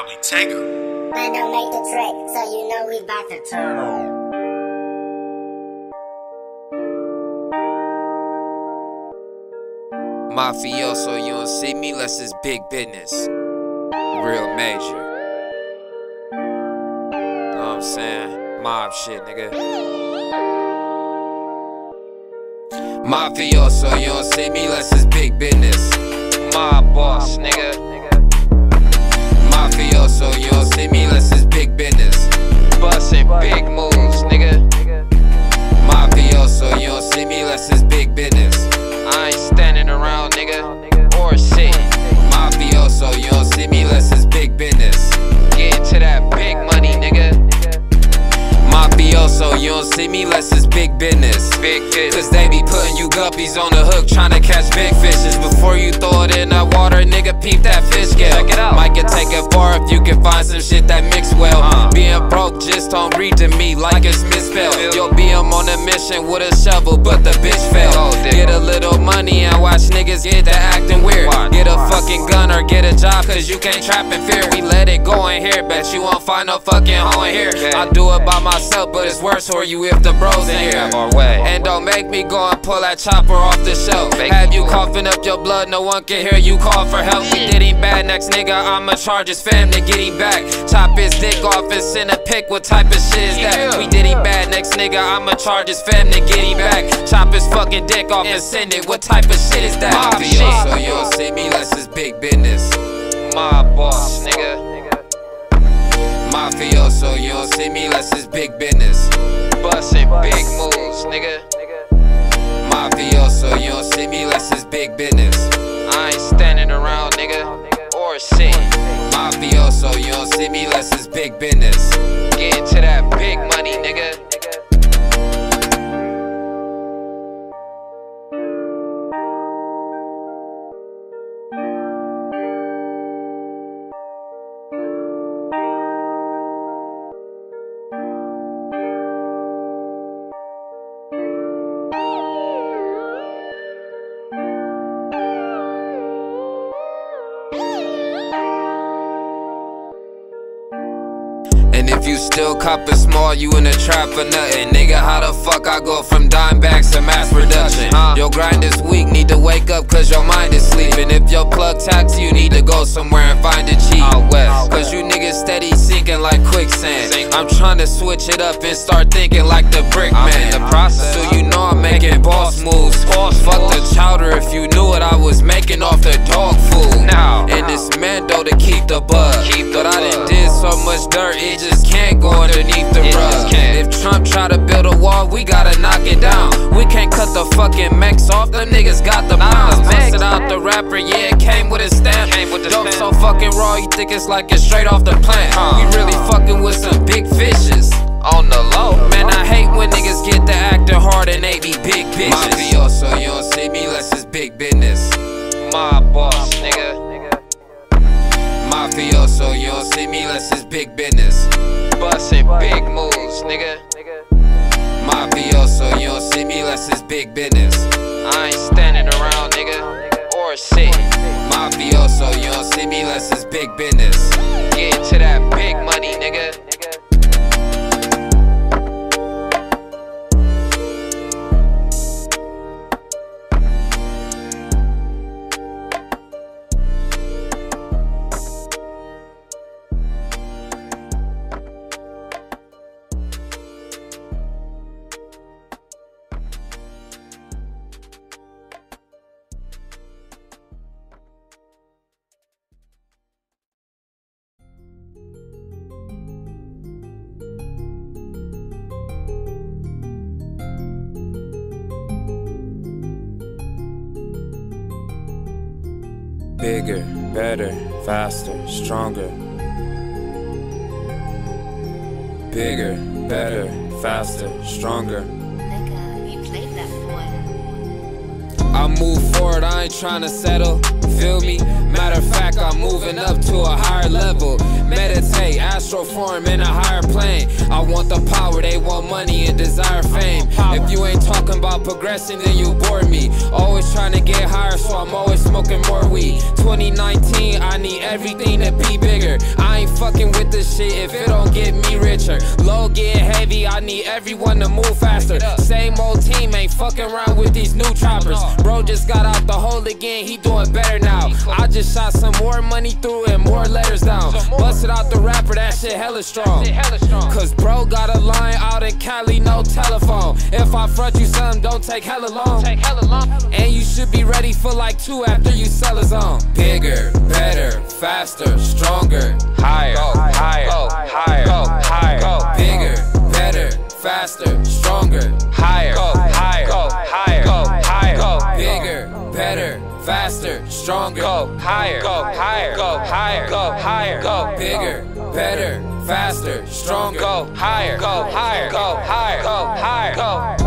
probably take her. Man, don't make the trick, so you know we bout to turn on. Mafioso, you don't see me unless it's big business. Real major. Know what I'm saying? Mob shit, nigga. Mafioso, you don't see me unless it's big business. Mob boss, nigga. Mafioso, you don't see me unless it's big business. Bustin' big moves, nigga. Mafioso, you don't see me unless it's big business. I ain't standing around, nigga, or shit. Mafioso, you don't see me it's Mafioso, you don't see me unless it's big business. Big fish. Cause they be putting you guppies on the hook trying to catch big fishes. Before you throw it in that water, nigga, peep that fish scale. Check it out. Might can take it far if you can find some shit that mix well. Uh. Being broke just don't read to me like it's misspelled. You'll be I'm on a mission with a shovel, but the bitch fell. Oh, get a little money and watch niggas get to acting weird. Get a fucking gun or get a job, cause you can't trap in fear. We let it go in here, bet you won't find no fucking hoe in here. I do it by myself, but it's worse for you if the bros in here. And don't make me go and pull that chopper off the shelf. Have you coughing up your blood, no one can hear you call for help. We did him bad, next nigga, I'ma charge his fam to get him back. Chop his dick off and send a pic, what type of shit is that? We did him bad, next nigga, I'ma charge his fam to get him back. Chop his fucking dick off and send it, what type of shit is that? Mafioso, you don't see me unless it's big business. My boss, nigga. Mafioso, you don't see me unless it's big business. Bussin' big moves, nigga. Mafioso, you don't see me unless it's big business. I ain't standing around, nigga, or shit. Mafioso, you don't see me unless it's big business. Get to that big you in a trap for nothing. Nigga, how the fuck I go from dime bags to mass production? Your grind is weak, need to wake up cause your mind is sleeping. If your plug tax, you need to go somewhere and find it cheap. Cause you niggas steady sinking like quicksand. I'm trying to switch it up and start thinking like the brick man. the process. So you know I'm making boss moves. Boss, Fuck the chowder if you knew what I was making off the dog food. Now, and it's Mando to keep the bug. but I done did so much dirt, it just can't go underneath the rug. If Trump try to build a wall, we gotta knock it down. We can't cut the fucking mechs off, the niggas got the bombs. Busted out the wrapper, yeah, it came with a stamp. The dope so fucking raw, you think it's like it's straight off the plant. We really fucking with some big fishes. On the low, man, I hate when niggas get to acting hard and they be big bitches. Mafioso, you don't see me unless it's big business. My boss, nigga. Mafioso, you don't see me unless it's big business. Bustin' big moves, nigga. Mafioso, you don't see me unless it's big business. I ain't standing around, nigga, or shit. Mafioso, you don't see me unless it's big business. Get to that big money, nigga. Bigger, better, faster, stronger. Bigger, better, faster, stronger. Nigga, you played that boy. I move forward, I ain't tryna settle. Feel me? Matter of fact, I'm moving up to a higher level. Meditate, astral form in a higher plane. I want the power, they want money and desire fame. If you ain't talking about progressing, then you bore me. Always trying to get higher, so I'm always smoking more weed. 2019, I need everything to be bigger. I ain't fucking with this shit if it don't get me richer. Low getting heavy, I need everyone to move faster. Same old team ain't fucking around with these new choppers. Bro just got out the hole again, he doing better now. I just shot some more money through and more letters down. Busted out the wrapper, that shit hella strong. Cause bro got a line out in Cali, no telephone. If I front you something, don't take hella long. And you should be ready for like two after you sell a zone. Bigger, better, faster, stronger, higher, higher, higher, higher, bigger, better, faster, stronger, higher, higher, higher, higher, bigger, better, faster, stronger, go higher, go higher, go higher, go higher, go bigger, better, faster, stronger, go higher, go higher, go higher, go higher, go.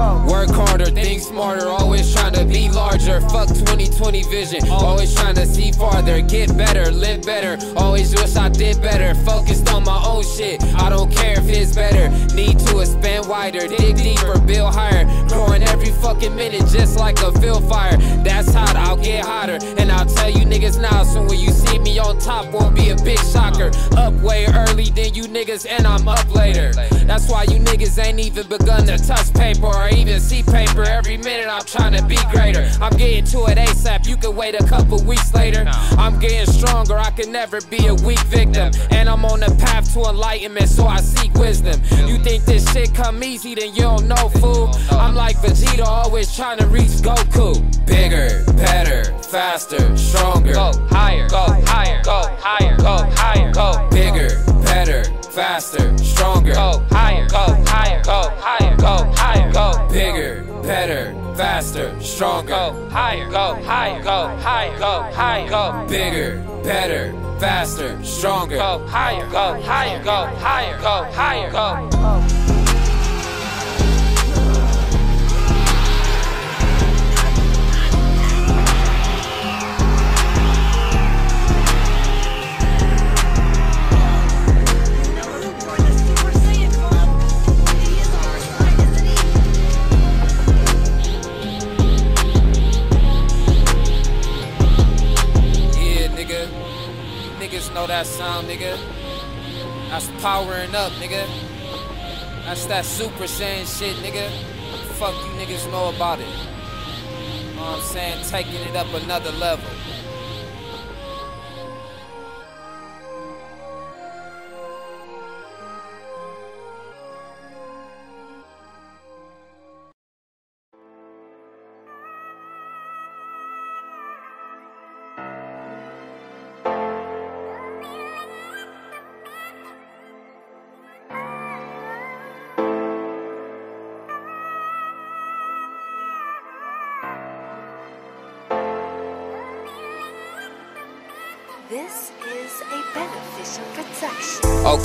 Smarter, always trying to be larger. Fuck 2020 vision, always trying to see farther, get better, live better. Always wish I did better, focused on my own shit. I don't care if it's better. Need to expand wider, dig deeper, build higher. Growing every fucking minute, just like a field fire. That's hot, I'll get hotter, and I'll tell you niggas now. So when you see me on top, won't be a big shocker. Up way early than you niggas, and I'm up later. That's why you niggas ain't even begun to touch paper or even see paper. Every minute I'm trying to be greater. I'm getting to it ASAP. You can wait a couple weeks later. I'm getting stronger. I can never be a weak victim. And I'm on the path to enlightenment, so I seek wisdom. You think this shit come easy, then you don't know, fool. I'm like Vegeta, always trying to reach Goku. Bigger, better, faster, stronger. Go higher, go higher, go higher, go higher, go bigger, better, faster, stronger. Go higher, go higher, go higher, go higher, go bigger, better, faster, stronger. Go higher, go higher, go higher, go higher, go bigger, better, faster, stronger. Go higher, go higher, go higher, go higher, go. That sound, nigga. That's powering up, nigga. That's that super saiyan shit, nigga. Fuck you niggas know about it. Know what I'm saying? Taking it up another level.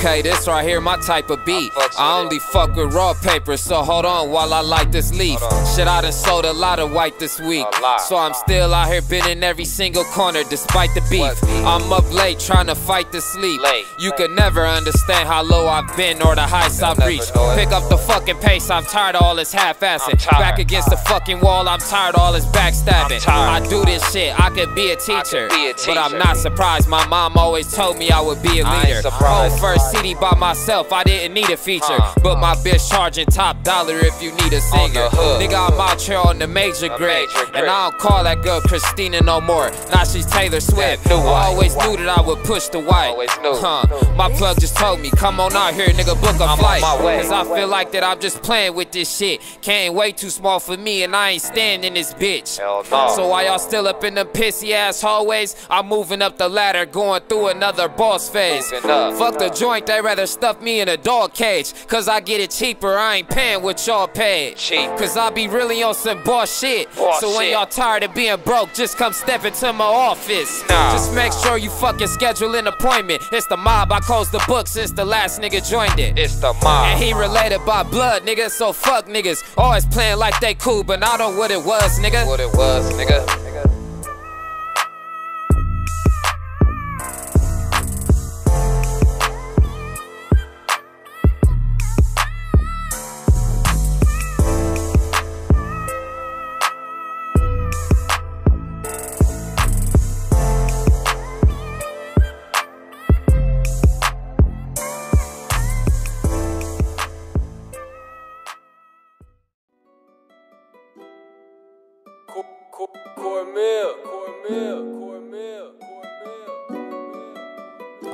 Okay, this right here, my type of beat. I only fuck with raw paper, so hold on while I light this leaf. Shit, I done sold a lot of white this week. So I'm still out here been in every single corner despite the beef. I'm up late trying to fight the sleep. You could never understand how low I've been or the heights I've reached. Pick up the fucking pace, I'm tired of all this half-assing. Back against the fucking wall, I'm tired of all this backstabbing. I do this shit, I could be a teacher. But I'm not surprised, my mom always told me I would be a leader. Whole oh, first CD by myself, I didn't need a feature. But my bitch charging top dollar if you need a singer. Nigga, I'm out here on the major grade. And I don't call that girl Christina no more. Now she's Taylor Swift. I always knew that I would push the white. Huh. My plug just told me, come on out here, nigga, book a flight. Cause I feel like that I'm just playing with this shit. Can't way too small for me, and I ain't standing this bitch. So while y'all still up in the pissy ass hallways, I'm moving up the ladder, going through another boss phase. Fuck the joint, they rather stuff me in a dog cage. Cause I get it cheaper, I ain't paying what y'all paid. Cause I be really on some boss shit. Boss so when y'all tired of being broke, just come step into my office. Just make sure you fucking schedule an appointment. It's the mob, I closed the book since the last nigga joined it. It's the mob. And he related by blood, nigga, so fuck niggas. Always playing like they cool, but I don't on what it was, nigga. What it was, nigga.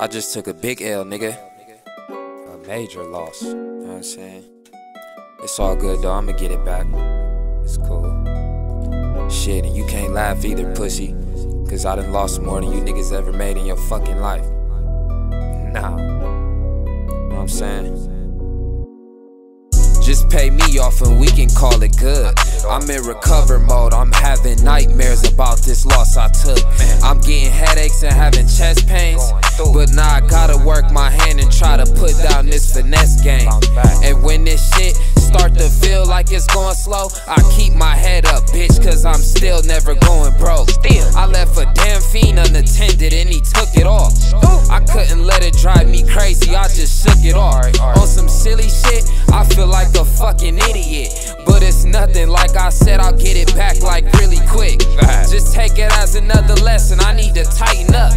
I just took a big L, nigga. A major loss. You know what I'm saying? It's all good though, I'ma get it back. It's cool. Shit, and you can't laugh either, pussy. Cause I done lost more than you niggas ever made in your fucking life. Nah. Know what I'm saying? Just pay me off and we can call it good. I'm in recover mode, I'm having nightmares about this loss I took. I'm getting headaches and having chest pains. But now I gotta work my hand and try to put down this finesse game. And when this shit start to feel like it's going slow, I keep my head up, bitch, cause I'm still never going broke. Still, I left a damn fiend unattended and he took it off. I couldn't let it drive me crazy, I just shook it off. On some silly shit, I feel like a fucking idiot. But it's nothing, like I said, I'll get it back like really quick. Just take it as another lesson, I need to tighten up.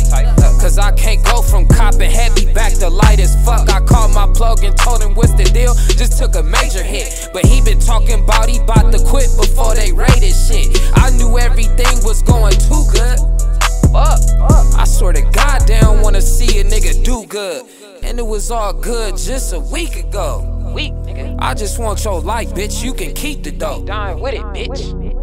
Cause I can't go from copping heavy back to light as fuck. I called my plug and told him what's the deal. Just took a major hit. But he been talking about he bout to quit before they raided shit. I knew everything was going too good. Fuck. I swear to God, they don't wanna see a nigga do good. And it was all good just a week ago. Week, nigga. I just want your life, bitch. You can keep the dope. Dying with it, bitch.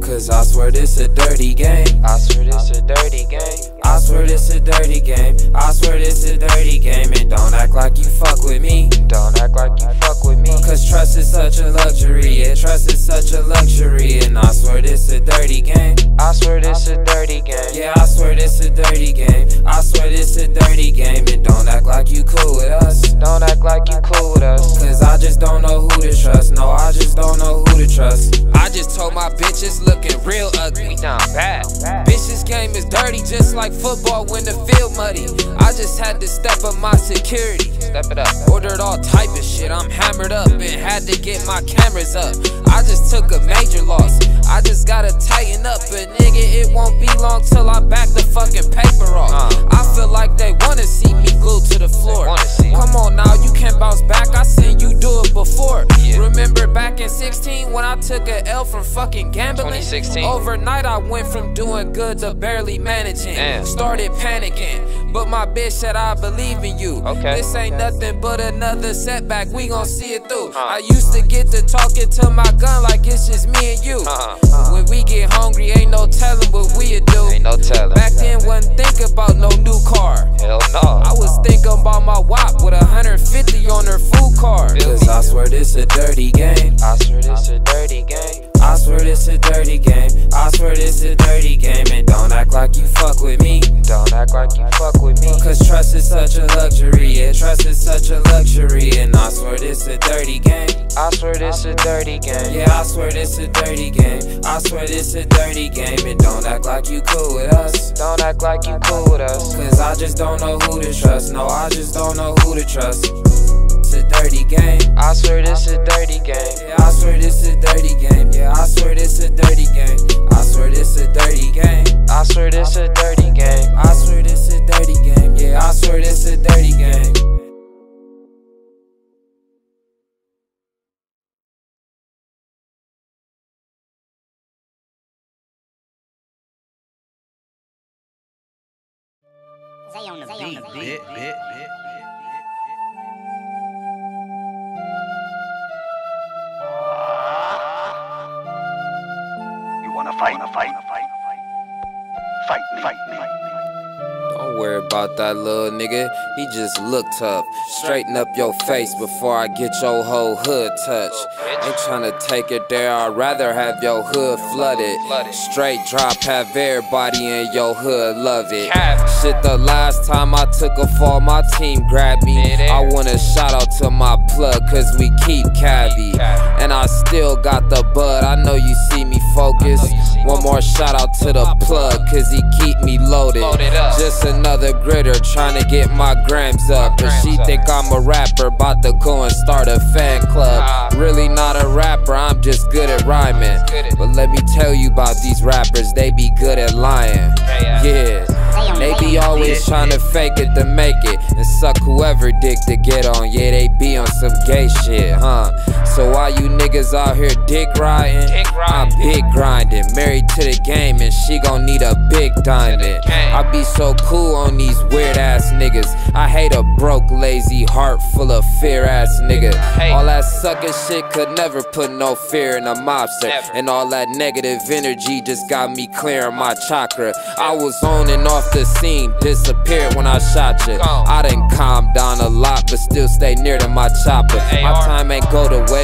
Cause I swear this a dirty game. I swear this a dirty game. I swear this a dirty game. I swear this a dirty game. And don't act like you fuck with me. Don't act like you fuck with me. Cause trust is such a luxury. Yeah, trust is such a luxury. And I swear this a dirty game. I swear this a dirty game. Yeah, I swear this a dirty game. I swear this a dirty game. And don't act like you cool with us. Don't act like you cool with us. Cause I just don't know who to trust. No, I just don't know who to trust. I just told my bitches looking real ugly. We down bad. Bitch, this game is dirty just like football when the field muddy. I just had to step up my security. Step it up. Ordered all type of shit. I'm hammered up and had to get my cameras up. I just took a major loss. I just gotta tighten up, but nigga, it won't be long till I back the fucking paper off. I feel like they wanna see me glued to the floor. Come on now, you can't bounce back. I seen you do it before. Remember back in 16 when I took a L from fucking gambling? 2016. Overnight, I went from doing good to barely managing. Damn. Started panicking, but my bitch said I believe in you. Okay. This ain't nothing but another setback. We gon' see it through. Uh. I used to get to talking to my gun like it's just me and you. Uh-huh. When we get hungry, ain't no telling what we'll do. Ain't no telling. Back then, wasn't think about no new car. Hell no. I was thinking about my WAP with 150 on her food card. Cause I swear this a dirty swear this a dirty game. Yeah, I swear this a dirty game. I swear this a dirty game. And don't act like you cool with us. Don't act like you cool with us. Cause I just don't know who to trust. No, I just don't know who to trust. It's a dirty game. I swear this a dirty game. Yeah, I swear this is a dirty game. Yeah, I swear this a dirty game. I swear this a dirty game. I swear this a dirty game. I swear this a dirty game. Yeah, I swear this a dirty game. You wanna fight? Fight? Fight? Fight? Fight? Fight? Don't worry about that little nigga. He just look tough. Straighten up your face before I get your whole hood touched. Ain't tryna take it there. I'd rather have your hood flooded. Straight drop, have everybody in your hood love it. Shit, the last time I took a fall, my team grabbed me. I want to shout out to my plug, cause we keep cavi. And I still got the bud. I know you see me focused. One more shout out to the plug, cause he keep me loaded. Just another gritter trying to get my grams up. And she think I'm a rapper, about to go and start a fan club. Ah. Really not a rapper, I'm just good at rhyming. But let me tell you about these rappers, they be good at lying. Yeah. Yeah. They be always trying to fake it to make it. and suck whoever dick to get on. Yeah, they be on some gay shit, huh? So why you niggas out here dick riding? Dick I'm big grinding, married to the game, and she gon' need a big diamond. I be so cool on these weird ass niggas. I hate a broke, lazy, heart full of fear ass nigga. All that sucking shit could never put no fear in a mobster. Never. And all that negative energy just got me clearing my chakra. I was on and off the scene, disappeared when I shot you. I done calmed down a lot, but still stay near to my chopper. My time ain't go to waste.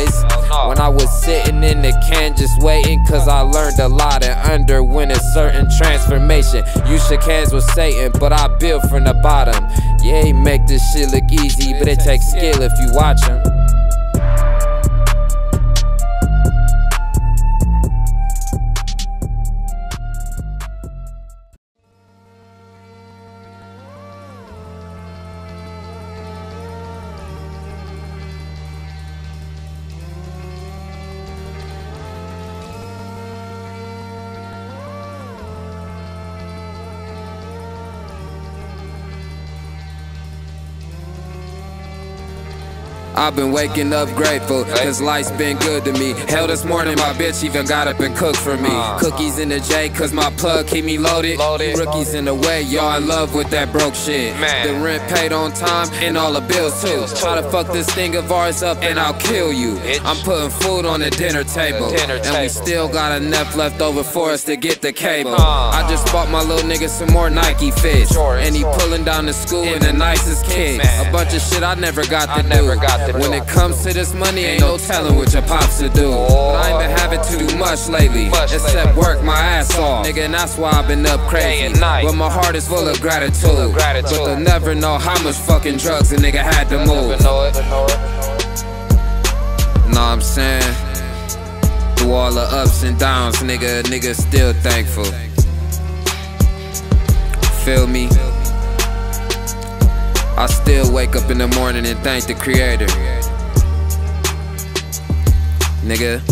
When I was sitting in the can just waiting, cause I learned a lot and underwent a certain transformation. You shook hands with Satan, but I built from the bottom. Yeah, he make this shit look easy, but it takes skill if you watch him. I've been waking up grateful, cause life's been good to me. Hell, this morning my bitch even got up and cooked for me. Cookies in the J, cause my plug keep me loaded. Rookies in the way, y'all in love with that broke shit. The rent paid on time and all the bills too. Try to fuck this thing of ours up and I'll kill you. I'm putting food on the dinner table. And we still got enough left over for us to get the cable. Uh. I just bought my little nigga some more Nike fits. And he pulling down the school in the nicest kicks. A bunch of shit I never got to do. Never got to when it comes to this money, ain't no telling what your pops to do. But I ain't been having to do much lately, except work my ass off. Nigga, and that's why I've been up crazy. But my heart is full of gratitude. But they'll never know how much fucking drugs a nigga had to move. Know. I'm saying? Through all the ups and downs, nigga, nigga still thankful. Feel me? I still wake up in the morning and thank the creator. Nigga,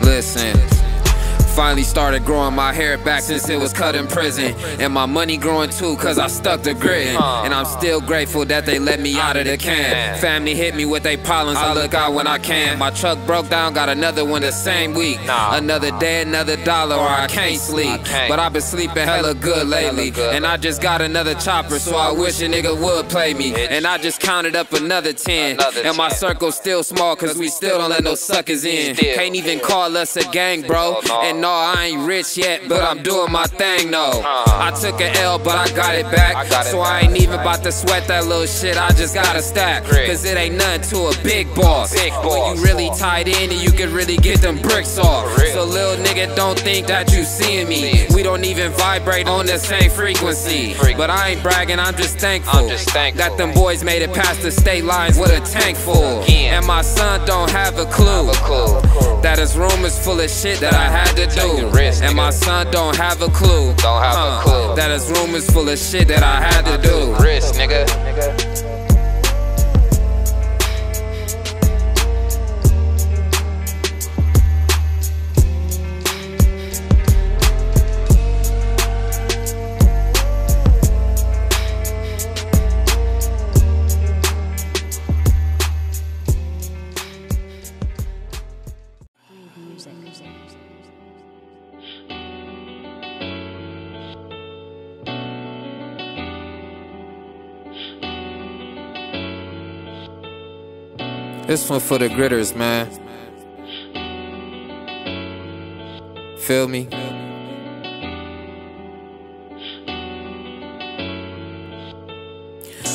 listen. Finally started growing my hair back since it was cut in prison. And my money growing too, cause I stuck to gritting. And I'm still grateful that they let me out of the can. Family hit me with they problems, I look out when I can. My truck broke down, got another one the same week. Another day, another dollar, or I can't sleep. But I've been sleeping hella good lately. And I just got another chopper, so I wish a nigga would play me. And I just counted up another 10. And my 10. circle's still small, cause we still don't let no suckers in. Can't even call us a gang, bro. Oh. And no, I ain't rich yet, but I'm doing my thing, no. I took a L, but I got it back. I got it so I ain't even about to sweat that little shit, I just gotta stack. Cause it ain't nothing to a big boss. Big When you really tied in and you can really get them bricks off. So little nigga, don't think that you seeing me. We don't even vibrate on the same frequency. But I ain't bragging, I'm just thankful. I'm just thankful. That them boys made it past the state lines with a tank full. And my son don't have a clue. That his room is full of shit that I had to. Taking risks, and my son don't have a clue. Don't have a uh, clue. That his room is full of shit that I had to do. Risk, nigga. This one for the gritters, man. Feel me?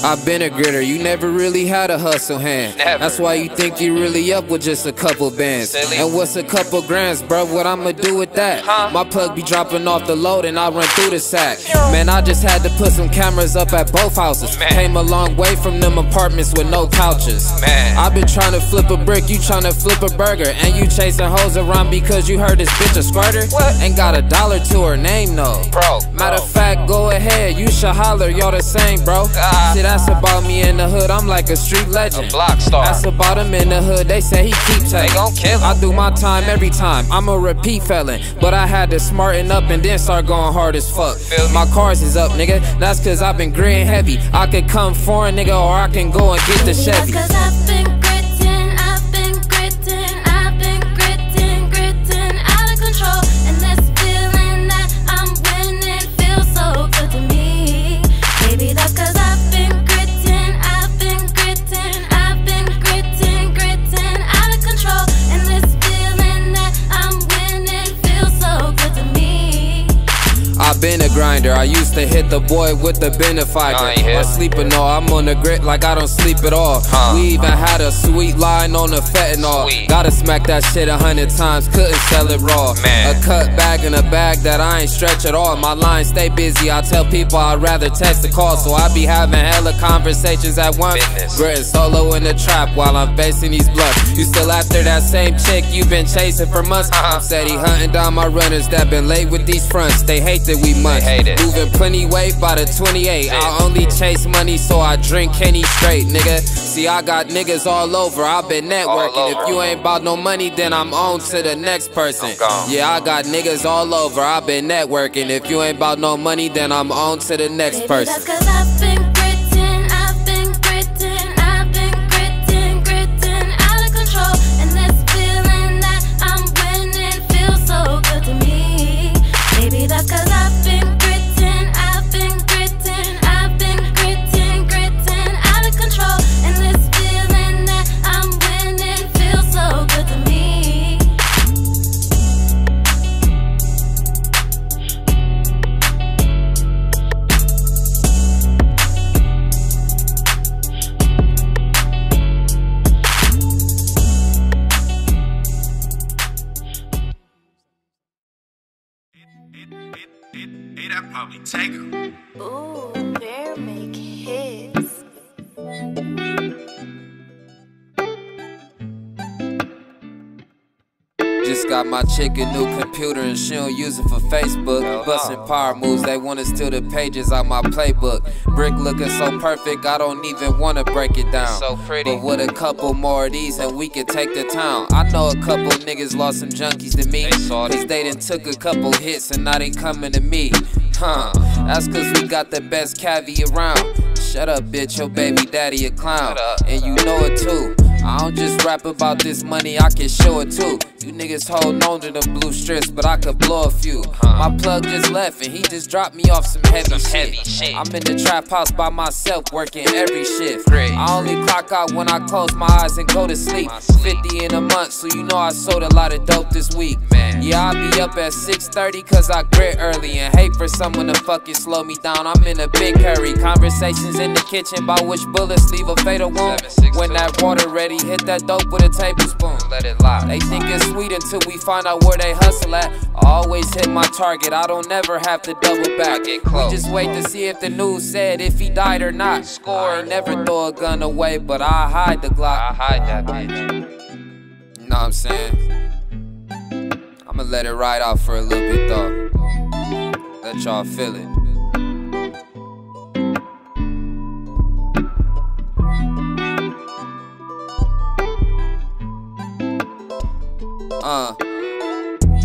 I've been a gritter, you never really had a hustle hand. Never. That's why you think you really up with just a couple bands. Silly. And what's a couple grands, bro? What I'ma do with that? Huh? My plug be dropping off the load and I run through the sack. Man, I just had to put some cameras up at both houses. Man. Came a long way from them apartments with no couches. Man. I've been trying to flip a brick, you trying to flip a burger. And you chasing hoes around because you heard this bitch a squirter? What? Ain't got a dollar to her name, no. Bro, Matter of fact, go ahead, you should holler, y'all the same, bro. Ah. Shit, that's about me in the hood, I'm like a street legend. A block star. That's about him in the hood, they say he keep They taking. gon' kill him. I do my time every time, I'm a repeat felon. But I had to smarten up and then start going hard as fuck. My cars is up, nigga, that's cause I've been gritting heavy. I could come foreign, nigga, or I can go and get the That's Chevy. Grinder. I used to hit the boy with the I ain't hit. Sleeping no, I'm on the grit like I don't sleep at all. Huh. We even had a sweet line on the fentanyl. Sweet. Gotta smack that shit a hundred times, couldn't sell it raw. Man. A cut bag in a bag that I ain't stretch at all. My line stay busy. I tell people I'd rather text the call, so I be having hella conversations at once. Business. Gritting solo in the trap while I'm facing these blunts. You still after that same chick you been chasing for months? Uh-huh. I'm steady hunting down my runners that been late with these fronts. They hate that we munch. Hate it. Moving plenty weight by the 28. I only chase money, so I drink Henny straight, nigga. See, I got niggas all over. I've been networking. If you ain't about no money, then I'm on to the next person. Yeah, I got niggas all over. I've been networking. If you ain't about no money, then I'm on to the next Baby, person. My chick a new computer and she don't use it for Facebook. Busting power moves, they wanna steal the pages out my playbook. Brick looking so perfect, I don't even wanna break it down. so pretty. But with a couple more of these and we could take the town. I know a couple niggas lost some junkies to me. Cause they done took a couple hits and now they coming to me. Huh, that's cause we got the best cavi around. Shut up, bitch, your baby daddy a clown. And you know it too. I don't just rap about this money, I can show it too. You niggas hold on to the blue strips, but I could blow a few. My plug just left and he just dropped me off some heavy, Some shit. heavy shit. I'm in the trap house by myself, working every shift. I only clock out when I close my eyes and go to sleep. Sleep. 50 in a month, so you know I sold a lot of dope this week. Man. Yeah, I be up at 6:30 cause I grit early and hate for someone to fucking slow me down. I'm in a big hurry. Conversations in the kitchen about which bullets leave a fatal wound. When that water ready, hit that dope with a tablespoon. Let it lie. They think it's sweet until we find out where they hustle at. I always hit my target, I don't never have to double back. We just wait to see if the news said if he died or not. Score. I never throw a gun away, but I hide the Glock. I hide that bitch. You know what I'm saying? I'ma let it ride out for a little bit though. Let y'all feel it. Uh.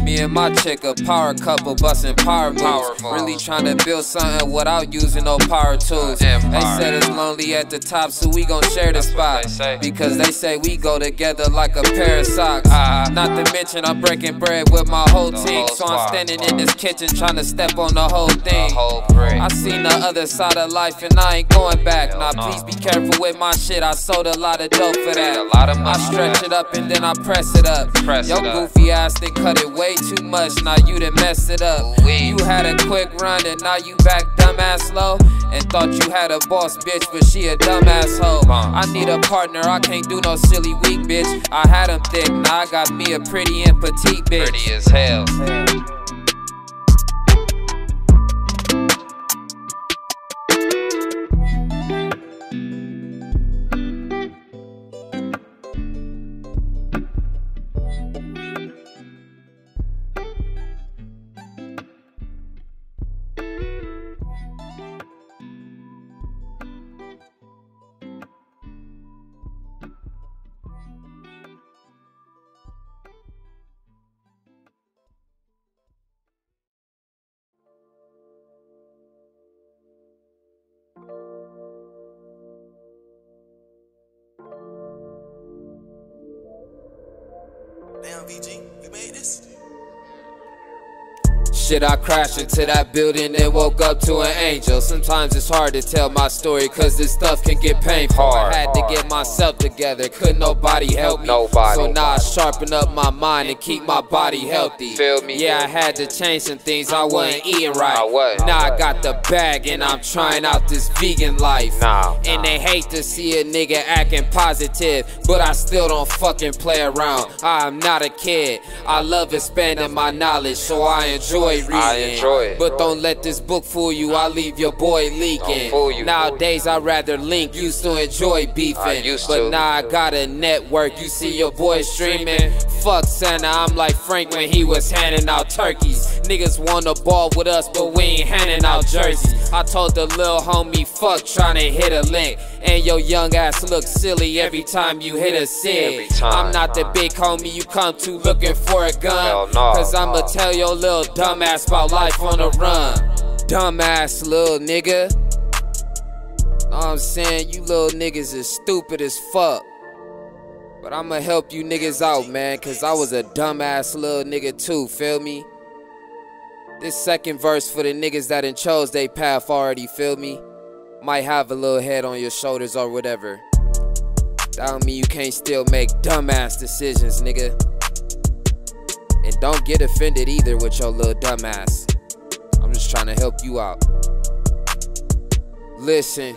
Me and my chick a power couple busting power moves. Power. Really trying to build something without using no power tools. They said it's lonely at the top, so we gon' share the spot. Because they say we go together like a pair of socks. Ah. Not to mention I'm breaking bread with my whole team. So I'm standing in this kitchen trying to step on the whole thing. I seen the other side of life and I ain't going back. Now no. please be careful with my shit. I sold a lot of dope for that. A lot of money I stretch it up and then I press it up. Press Yo goofy ass they cut it way too much. Now you done messed it up. You had a quick run and now you back dumbass low. And thought you had a boss bitch, but she a dumbass hoe. I need a partner, I can't do no silly weak bitch. I had him thick, now I got me a pretty and petite bitch. Pretty as hell. VG. You made this? Shit, I crashed into that building and woke up to an angel. Sometimes it's hard to tell my story, cause this stuff can get painful. Hard, I had to get myself together, could nobody help me. Nobody. So now I sharpen up my mind and keep my body healthy. Feel me? Yeah, I had to change some things, I wasn't eating right. I wasn't. Now I got the bag and I'm trying out this vegan life. Nah, And they hate to see a nigga acting positive, but I still don't fucking play around. I'm not a kid. I love expanding my knowledge, so I enjoy reading. I enjoy it. But don't let this book fool you. I leave your boy leaking. fool you. Nowadays I rather link. Used to enjoy beefing, but to. now I got a network. You see your boy streaming. Fuck Santa. I'm like Frank when he was handing out turkeys. Niggas wanna ball with us, but we ain't handing out jerseys. I told the little homie, fuck trying to hit a lick. And your young ass look silly every time you hit a sig. I'm not the big homie you come to looking for a gun. Cause I'ma tell your little dumbass about life on the run. Dumbass little nigga. Know what I'm saying? You little niggas is stupid as fuck. But I'ma help you niggas out, man, cause I was a dumbass little nigga too, feel me? This second verse for the niggas that done chose they path already, feel me? Might have a little head on your shoulders or whatever. That don't mean you can't still make dumbass decisions, nigga. And don't get offended either with your little dumbass. I'm just trying to help you out. Listen.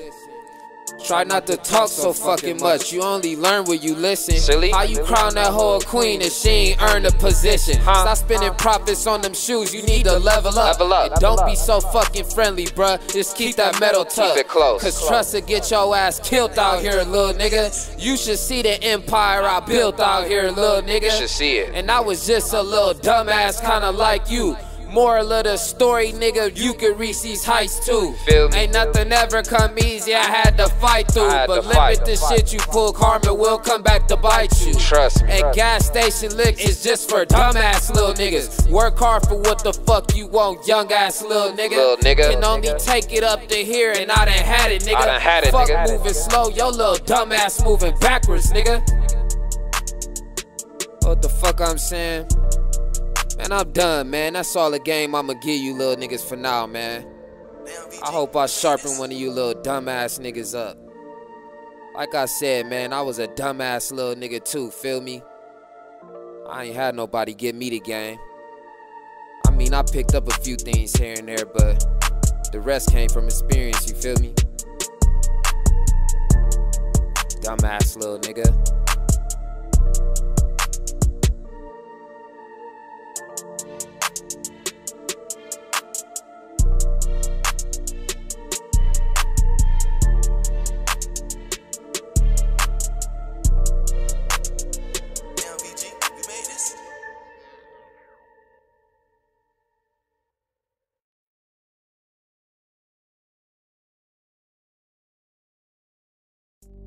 Try not to talk so fucking much. You only learn when you listen. Silly. How you crown that whole queen if she ain't earned a position? Huh? Stop spending profits on them shoes. You need to level up. Level up. And don't be so fucking friendly, bruh. Just keep that metal tucked. it close. Cause trust to get your ass killed out here, little nigga. You should see the empire I built out here, little nigga. You should see it. And I was just a little dumbass, kinda like you. Moral of the story, nigga, you can reach these heights too. Feel me? Ain't nothing ever come easy, I had to fight through. But limit the shit you pull, karma will come back to bite you. Trust me. And gas station licks is just for dumbass little niggas. Work hard for what the fuck you want, young ass little nigga. Little nigga. Can only take it up to here, and I done had it, nigga. I done had it, fuck nigga. moving slow, your little dumbass moving backwards, nigga. What the fuck I'm saying? Man, I'm done, man. That's all the game I'ma give you little niggas for now, man. I hope I sharpen one of you little dumbass niggas up. Like I said, man, I was a dumbass little nigga too, feel me? I ain't had nobody give me the game. I mean, I picked up a few things here and there, but the rest came from experience, you feel me? Dumbass little nigga.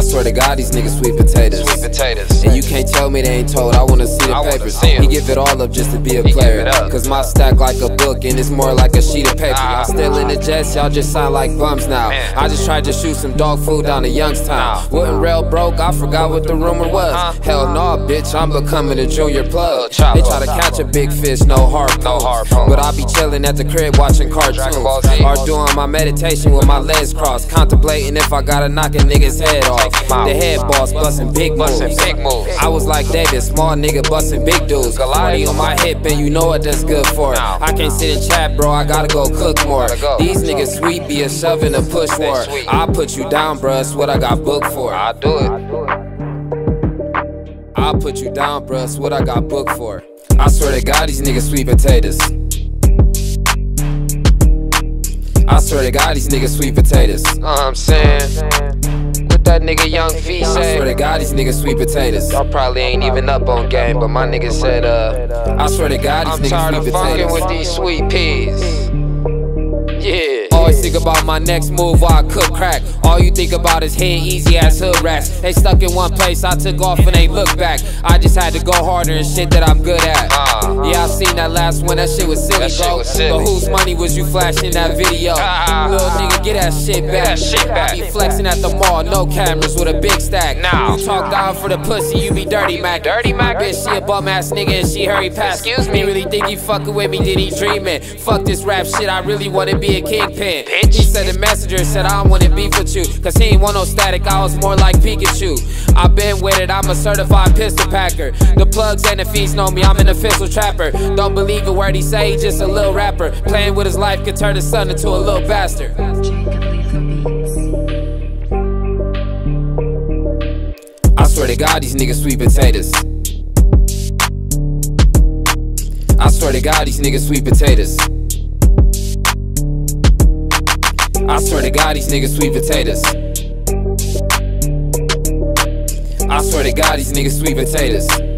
I swear to God, these niggas sweet potatoes. Sweet potatoes. And you can't tell me they ain't told. I wanna see the I papers. see. He give it all up just to be a He player. give it up. Cause my stack like a book and it's more like a sheet of paper. Ah. Y'all still in the jets, y'all just sound like bums now. Man. I just tried to shoot some dog food down to Youngstown. Nah. Wasn't rail broke, I forgot what the rumor was. Hell no, bitch, I'm becoming a junior plug. Chopper. They try to catch a big fish, no harpoons. No harpoons. But I be chilling at the crib watching cartoons. Or doing my meditation with my legs crossed. Contemplating if I gotta knock a nigga's head off. Out. The head boss busting big moves. I was like David, small nigga busting big dudes. 40 on my hip, and you know what that's good for. I can't sit and chat, bro. I gotta go cook more. These niggas sweet, be a shove and a push war. I'll put you down, bro. That's what I got booked for. I do it. I'll put you down, bro. That's what I got booked for. I swear to God, these niggas sweet potatoes. I swear to God, these niggas sweet potatoes. Know what I'm saying? That nigga Young V I swear to? God, these niggas sweet potatoes. Y'all probably ain't even up on game, but my nigga said, uh, I swear to God, these I'm these tired of fucking with these sweet peas. Yeah. Think about my next move while I cook crack. All you think about is hitting easy ass hood rats. They stuck in one place, I took off and they look back. I just had to go harder and shit that I'm good at. Uh. Yeah, I seen that last one, that shit was silly, That bro. was silly. But whose money was you flashing that video? Ah. Little nigga, get that shit back. that shit back. I be flexing at the mall, no cameras with a big stack. Nah. You talk down for the pussy, you be dirty, Mac. Dirty Mac? Bitch, she a bum ass nigga and she hurry past. Excuse me. Really think he fucking with me, did he dreaming? Fuck this rap shit, I really wanna be a kingpin. Bitch. He said the messenger said I wanna beef with you. Cause he ain't want no static, I was more like Pikachu. I been with it, I'm a certified pistol packer. The plugs and the fees know me, I'm an official trapper. Don't believe a word he say, he just a little rapper. Playing with his life could turn his son into a little bastard. I swear to God, these niggas sweet potatoes. I swear to God, these niggas sweet potatoes. I swear to God, these niggas sweet potatoes. I swear to God, these niggas sweet potatoes.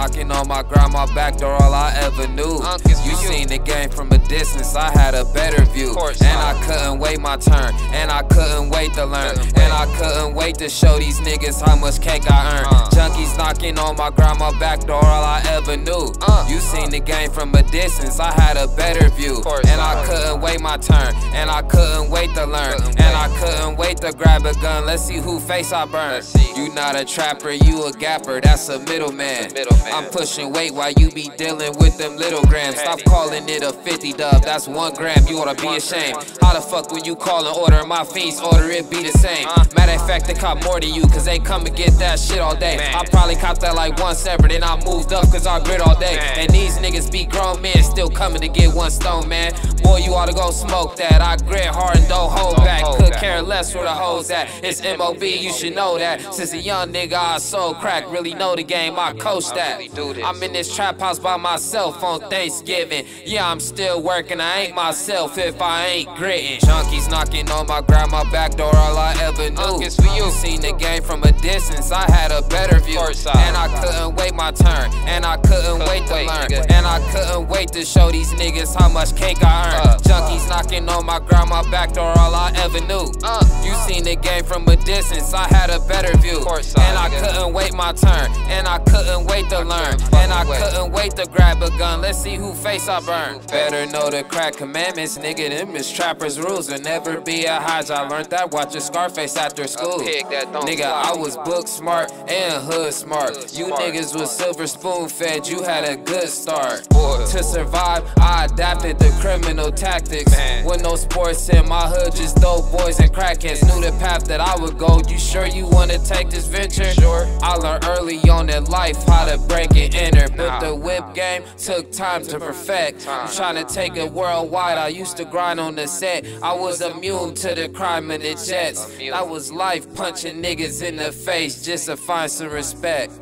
Knocking on my grandma back door, all I ever knew. You seen the game from a distance, I had a better view. And. I couldn't wait my turn, and I couldn't wait to learn. And. I couldn't wait to show these niggas how much cake I earned. Uh. Junkies knocking on my grandma back door, all I ever knew. Uh. You seen the game from a distance, I had a better view. And I couldn't wait my turn, and I couldn't wait to learn. And. I couldn't wait to grab a gun, let's see who face I burn. You not a trapper, you a gapper, that's a middleman. That's a middleman. I'm pushing weight while you be dealing with them little grams. Stop calling it a 50 dub, that's one gram, you oughta be ashamed. How the fuck when you call and order my fiends, order it be the same? Matter of fact, they cop more than you, cause they come and get that shit all day. I probably copped that like one sever, then I moved up cause I grit all day. And these niggas be grown men still coming to get one stone, man. Boy, you oughta go smoke that. I grit hard and don't hold back. Could care less where the hoes at. It's MOB, you should know that. Since a young nigga, I sold crack, really know the game, I coach that. Really do this. I'm in this trap house by myself on Thanksgiving. Yeah, I'm still working, I ain't myself if I ain't gritting. Junkies knocking on my grandma back door, all I ever knew. It's for you. Seen the game from a distance, I had a better view. And I couldn't wait my turn, and I couldn't, wait to learn. And I couldn't wait to show these niggas how much cake I earned. Uh. Junkies knocking on my grandma back door, all I ever knew. Uh. You seen the game from a distance, I had a better view. And I couldn't wait my turn, and I couldn't wait to learn. Couldn't And I couldn't wait to grab a gun. Let's see who face I burn. Better know the crack commandments, nigga. Them is trappers' rules. And never be a Hodge. I learned that watching Scarface after school. pig that don't nigga. I was book smart and hood smart. You niggas was silver spoon fed. You had a good start. To survive, I adapted the criminal tactics. Man. With no sports in my hood, just dope boys and crackheads. Knew the path that I would go. You sure you wanna take this venture? Sure. I learned early on in life how to break and enter. But the whip game took time to perfect. I'm trying to take it worldwide. I used to grind on the set. I was immune to the crime and the jets. That was life punching niggas in the face just to find some respect.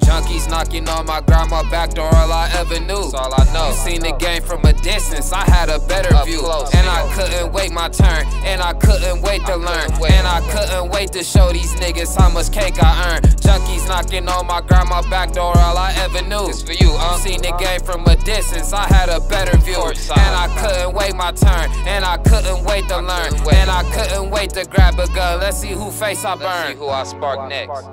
Junkies knocking on my grandma back door, all I ever knew. That's all I know. You seen the game from a distance, I had a better Up view. close, and. I couldn't wait my turn, and I couldn't wait to learn. wait. And I couldn't wait to show these niggas how much cake I earned. Junkies knocking on my grandma back door, all I ever knew. It's for you, You huh? seen the game from a distance, I had a better view. And I- I couldn't wait my turn, and I couldn't wait to learn. And I couldn't wait to grab a gun. Let's see who face I burn. Let's see who I spark next.